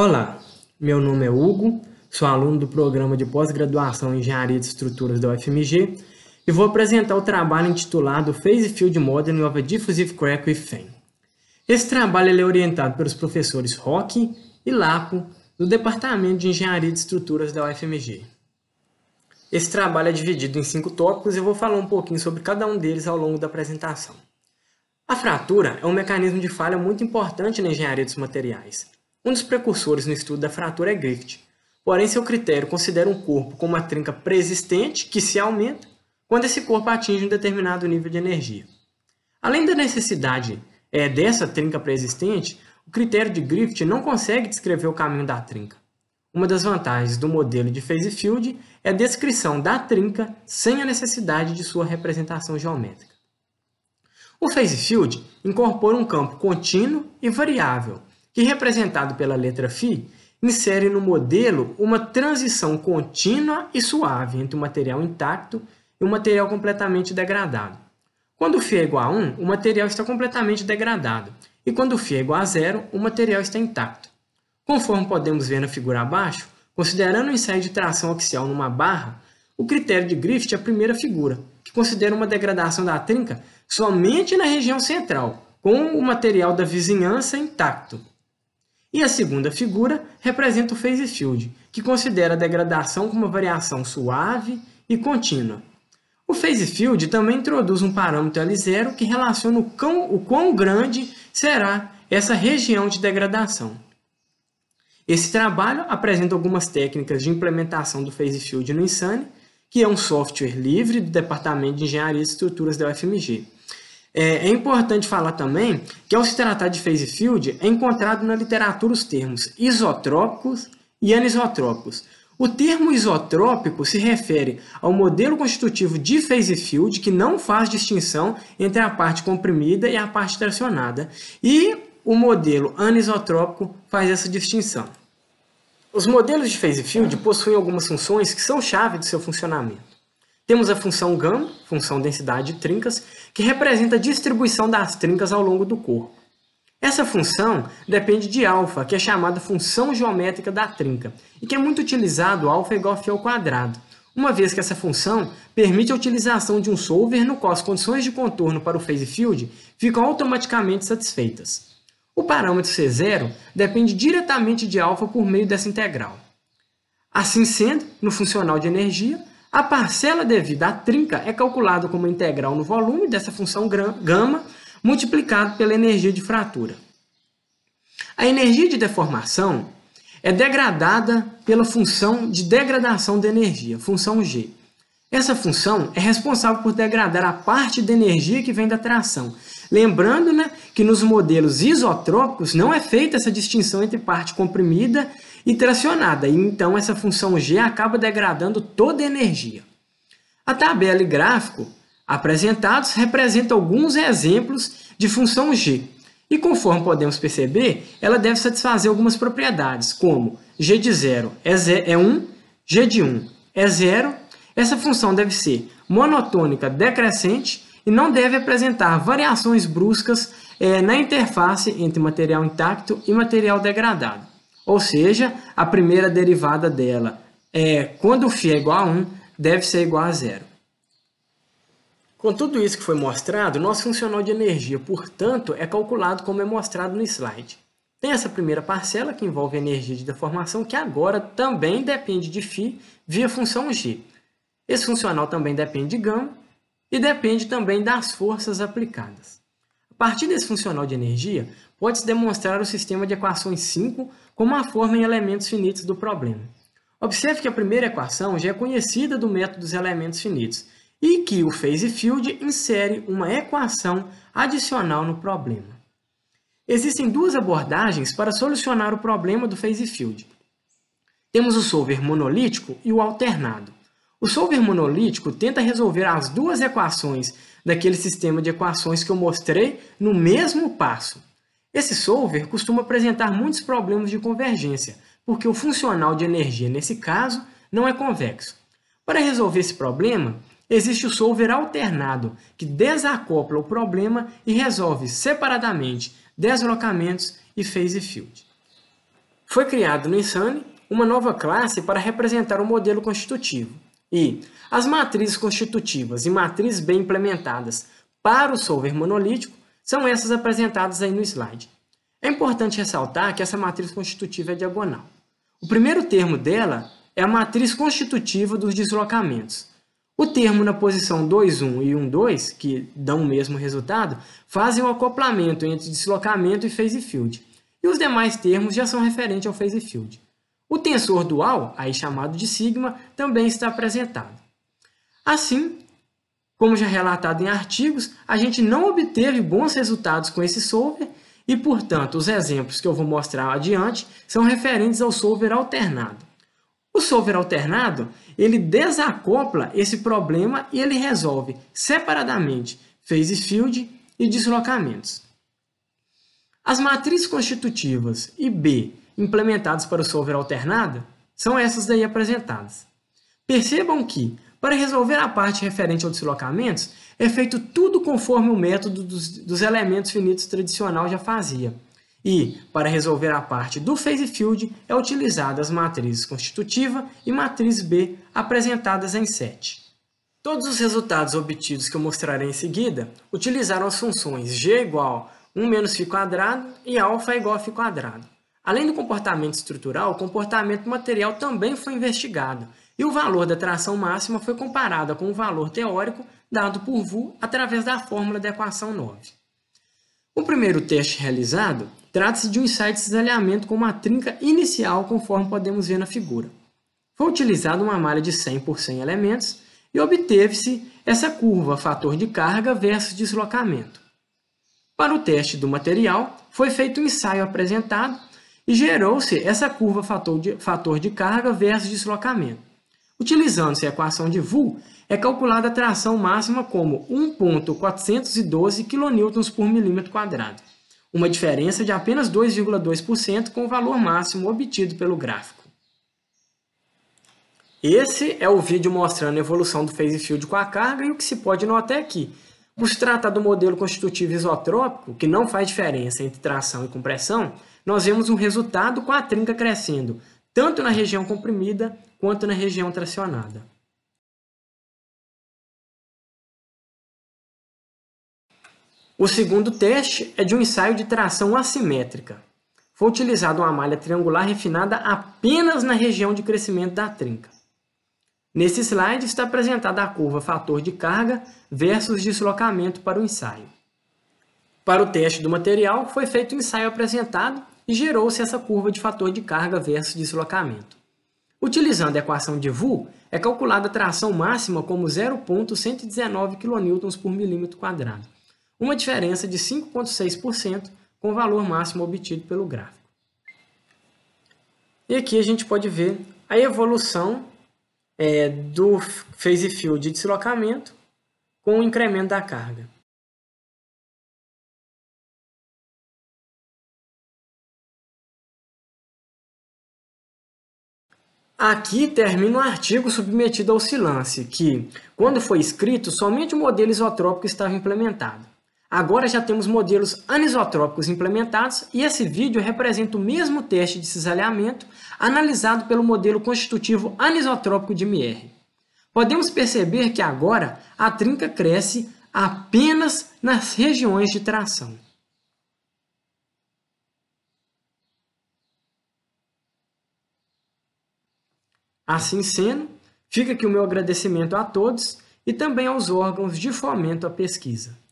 Olá, meu nome é Hugo, sou aluno do programa de pós-graduação em Engenharia de Estruturas da UFMG e vou apresentar o trabalho intitulado Phase Field Modeling of a Diffusive Crack with FEM. Esse trabalho é orientado pelos professores Roque e Lapo, do Departamento de Engenharia de Estruturas da UFMG. Esse trabalho é dividido em cinco tópicos e eu vou falar um pouquinho sobre cada um deles ao longo da apresentação. A fratura é um mecanismo de falha muito importante na engenharia dos materiais. Um dos precursores no estudo da fratura é Griffith, porém seu critério considera um corpo como uma trinca preexistente que se aumenta quando esse corpo atinge um determinado nível de energia. Além da necessidade é, dessa trinca preexistente, o critério de Griffith não consegue descrever o caminho da trinca. Uma das vantagens do modelo de phase field é a descrição da trinca sem a necessidade de sua representação geométrica. O phase field incorpora um campo contínuo e variável, que representado pela letra φ, insere no modelo uma transição contínua e suave entre o material intacto e o material completamente degradado. Quando φ é igual a 1, o material está completamente degradado, e quando φ é igual a zero, o material está intacto. Conforme podemos ver na figura abaixo, considerando o ensaio de tração axial numa barra, o critério de Griffith é a primeira figura, que considera uma degradação da trinca somente na região central, com o material da vizinhança intacto. E a segunda figura representa o phase field, que considera a degradação como uma variação suave e contínua. O phase field também introduz um parâmetro L0 que relaciona o quão, o quão grande será essa região de degradação. Esse trabalho apresenta algumas técnicas de implementação do phase field no Insane, que é um software livre do Departamento de Engenharia e Estruturas da UFMG. É, é, importante falar também que, ao se tratar de phase field, é encontrado na literatura os termos isotrópicos e anisotrópicos. O termo isotrópico se refere ao modelo constitutivo de phase field que não faz distinção entre a parte comprimida e a parte tracionada, e o modelo anisotrópico faz essa distinção. Os modelos de phase field possuem algumas funções que são chave do seu funcionamento. Temos a função γ, função densidade de trincas, que representa a distribuição das trincas ao longo do corpo. Essa função depende de alfa, que é chamada função geométrica da trinca, e que é muito utilizado alfa igual a φ ao quadrado, uma vez que essa função permite a utilização de um solver no qual as condições de contorno para o phase field ficam automaticamente satisfeitas. O parâmetro C0 depende diretamente de alfa por meio dessa integral. Assim sendo, no funcional de energia, a parcela devida à trinca é calculada como integral no volume dessa função gama multiplicado pela energia de fratura. A energia de deformação é degradada pela função de degradação de energia, função G. Essa função é responsável por degradar a parte da energia que vem da tração. Lembrando né, que nos modelos isotrópicos não é feita essa distinção entre parte comprimida e e então essa função g acaba degradando toda a energia. A tabela e gráfico apresentados representam alguns exemplos de função g, e conforme podemos perceber, ela deve satisfazer algumas propriedades, como g de 0 é 1, é g de 1 é 0. Essa função deve ser monotônica decrescente e não deve apresentar variações bruscas é, na interface entre material intacto e material degradado. Ou seja, a primeira derivada dela é quando φ é igual a 1, deve ser igual a zero. Com tudo isso que foi mostrado, nosso funcional de energia, portanto, é calculado como é mostrado no slide. Tem essa primeira parcela, que envolve a energia de deformação, que agora também depende de φ via função g. Esse funcional também depende de gama e depende também das forças aplicadas. A partir desse funcional de energia, pode-se demonstrar o sistema de equações 5 como a forma em elementos finitos do problema. Observe que a primeira equação já é conhecida do método dos elementos finitos e que o phase field insere uma equação adicional no problema. Existem duas abordagens para solucionar o problema do phase field. Temos o solver monolítico e o alternado. O solver monolítico tenta resolver as duas equações daquele sistema de equações que eu mostrei no mesmo passo. Esse solver costuma apresentar muitos problemas de convergência, porque o funcional de energia, nesse caso, não é convexo. Para resolver esse problema, existe o solver alternado, que desacopla o problema e resolve separadamente deslocamentos e phase field. foi criado no Insane uma nova classe para representar o modelo constitutivo. E as matrizes constitutivas e matrizes bem implementadas para o solver monolítico são essas apresentadas aí no slide. É importante ressaltar que essa matriz constitutiva é diagonal. O primeiro termo dela é a matriz constitutiva dos deslocamentos. O termo na posição 2,1 e 1,2, que dão o mesmo resultado, fazem o acoplamento entre deslocamento e phase field. E os demais termos já são referentes ao phase field. O tensor dual, aí chamado de sigma, também está apresentado. Assim, como já relatado em artigos, a gente não obteve bons resultados com esse solver e, portanto, os exemplos que eu vou mostrar adiante são referentes ao solver alternado. O solver alternado, ele desacopla esse problema e ele resolve separadamente phase field e deslocamentos. As matrizes constitutivas e B implementadas para o solver alternado são essas daí apresentadas. Percebam que, para resolver a parte referente aos deslocamentos, é feito tudo conforme o método dos, dos elementos finitos tradicional já fazia. E, para resolver a parte do phase field, é utilizada as matrizes constitutiva e matriz B apresentadas em 7. Todos os resultados obtidos que eu mostrarei em seguida utilizaram as funções g igual 1 menos φ quadrado e alfa igual a φ quadrado. Além do comportamento estrutural, o comportamento material também foi investigado, e o valor da tração máxima foi comparado com o valor teórico dado por Vu através da fórmula da equação 9. O primeiro teste realizado trata-se de um ensaio de cisalhamento com uma trinca inicial, conforme podemos ver na figura. Foi utilizada uma malha de 100 por 100 elementos e obteve-se essa curva fator de carga versus deslocamento. Para o teste do material, foi feito um ensaio apresentado e gerou-se essa curva fator de, fator de carga versus deslocamento. Utilizando-se a equação de Wu, é calculada a tração máxima como 1.412 kN por milímetro quadrado, uma diferença de apenas 2,2% com o valor máximo obtido pelo gráfico. Esse é o vídeo mostrando a evolução do phase field com a carga e o que se pode notar aqui. Por se tratar do modelo constitutivo isotrópico, que não faz diferença entre tração e compressão, nós vemos um resultado com a trinca crescendo, tanto na região comprimida quanto na região tracionada. O segundo teste é de um ensaio de tração assimétrica. Foi utilizada uma malha triangular refinada apenas na região de crescimento da trinca. Nesse slide está apresentada a curva fator de carga versus deslocamento para o ensaio. Para o teste do material, foi feito um ensaio apresentado e gerou-se essa curva de fator de carga versus deslocamento. Utilizando a equação de Wu, é calculada a tração máxima como 0,119 kN por milímetro quadrado, uma diferença de 5,6% com o valor máximo obtido pelo gráfico. E aqui a gente pode ver a evolução é, do phase field de deslocamento com o incremento da carga. Aqui termina o artigo submetido ao Silance, que, quando foi escrito, somente o modelo isotrópico estava implementado. Agora já temos modelos anisotrópicos implementados e esse vídeo representa o mesmo teste de cisalhamento analisado pelo modelo constitutivo anisotrópico de Mier. Podemos perceber que agora a trinca cresce apenas nas regiões de tração. Assim sendo, fica aqui o meu agradecimento a todos e também aos órgãos de fomento à pesquisa.